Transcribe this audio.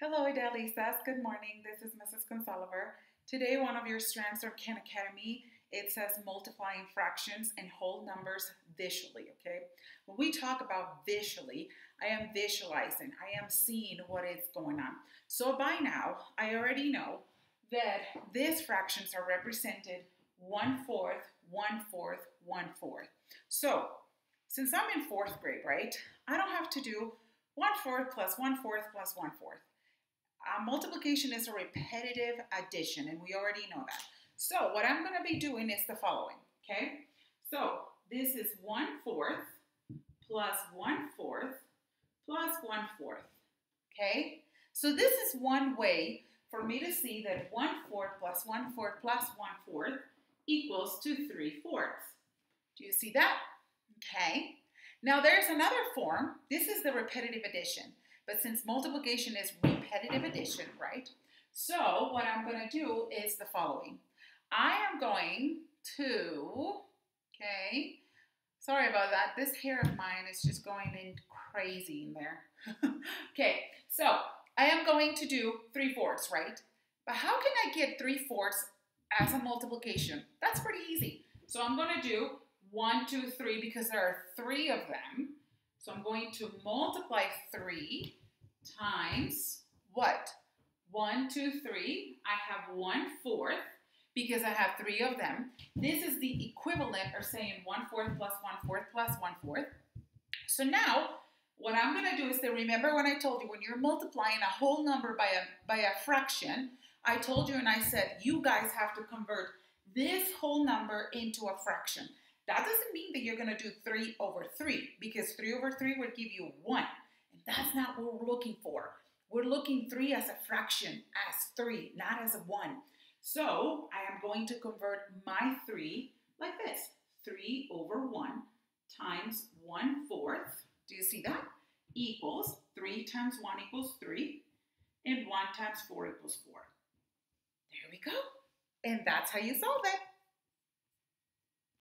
Hello, Idealistas. Good morning. This is Mrs. Consoliver. Today, one of your strands from Khan Academy, it says multiplying fractions and whole numbers visually, okay? When we talk about visually, I am visualizing. I am seeing what is going on. So by now, I already know that these fractions are represented one-fourth, one-fourth, one-fourth. So since I'm in fourth grade, right, I don't have to do one-fourth plus one-fourth plus one-fourth. Uh, multiplication is a repetitive addition, and we already know that. So what I'm going to be doing is the following, okay? So this is 1 fourth plus 1 fourth plus 1 fourth, okay? So this is one way for me to see that 1 fourth plus 1 fourth plus 1 fourth equals to 3 fourths. Do you see that? Okay. Now there's another form. This is the repetitive addition. But since multiplication is repetitive addition, right? So what I'm going to do is the following. I am going to, okay, sorry about that. This hair of mine is just going in crazy in there. okay, so I am going to do 3 fourths, right? But how can I get 3 fourths as a multiplication? That's pretty easy. So I'm going to do 1, 2, 3 because there are three of them. So I'm going to multiply 3 times what? 1, 2, 3. I have 1 fourth because I have three of them. This is the equivalent of saying 1 fourth plus 1 fourth plus 1 fourth. So now what I'm going to do is to remember when I told you when you're multiplying a whole number by a, by a fraction, I told you and I said you guys have to convert this whole number into a fraction. That doesn't mean that you're going to do 3 over 3 because 3 over 3 would give you 1. And that's not what we're looking for. We're looking 3 as a fraction, as 3, not as a 1. So I am going to convert my 3 like this. 3 over 1 times 1 fourth. Do you see that? Equals 3 times 1 equals 3. And 1 times 4 equals 4. There we go. And that's how you solve it.